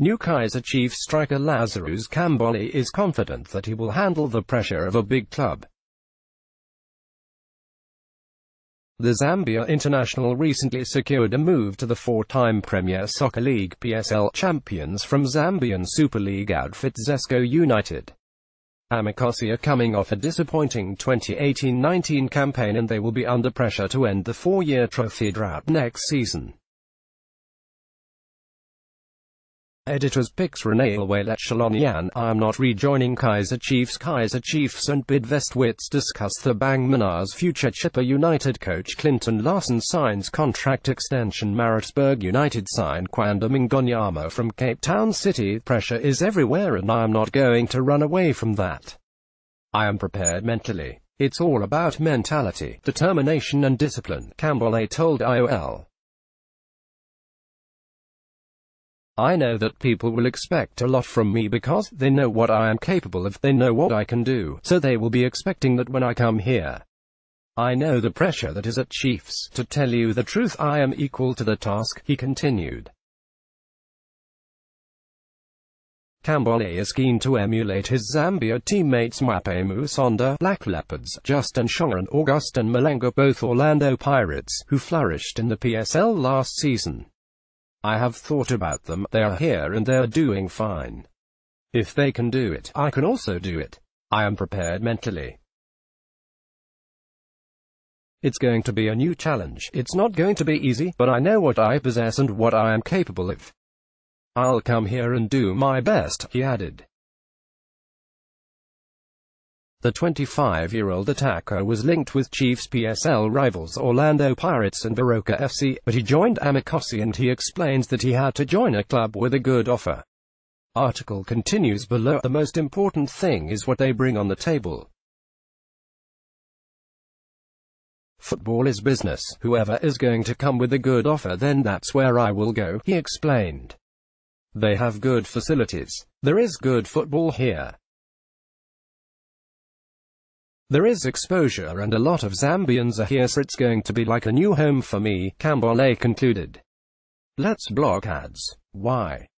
New Kaizer chief striker Lazarous Kambole is confident that he will handle the pressure of a big club. The Zambia international recently secured a move to the four-time Premier Soccer League PSL champions from Zambian Super League outfit Zesco United. Amakhosi are coming off a disappointing 2018-19 campaign and they will be under pressure to end the four-year trophy drought next season. Editors picks Reneilwe Letsholonyane, I am not rejoining Kaizer Chiefs Kaizer Chiefs and Bid Bidvest discuss the Bangman's future Chippa United coach Clinton Larsen signs contract extension Maritzburg United sign Kwanda Mngonyama from Cape Town City pressure is everywhere and I am not going to run away from that. I am prepared mentally. It's all about mentality, determination and discipline, Kambole told IOL. I know that people will expect a lot from me because they know what I am capable of, they know what I can do, so they will be expecting that when I come here. I know the pressure that is at Chiefs. To tell you the truth, I am equal to the task, he continued. Kambole is keen to emulate his Zambia teammates Mwape Musonda, Black Leopards, Justin Shonga and Augustine Mulenga, both Orlando Pirates, who flourished in the PSL last season. I have thought about them, they are here and they're doing fine. If they can do it, I can also do it. I am prepared mentally. It's going to be a new challenge. It's not going to be easy, but I know what I possess and what I am capable of. I'll come here and do my best, he added. The 25-year-old attacker was linked with Chiefs PSL rivals Orlando Pirates and Baroka FC, but he joined Amakhosi and he explains that he had to join a club with a good offer. Article continues below, the most important thing is what they bring on the table. Football is business. Whoever is going to come with a good offer then that's where I will go, he explained. They have good facilities. There is good football here. There is exposure and a lot of Zambians are here so it's going to be like a new home for me, Kambole concluded. Let's block ads. Why?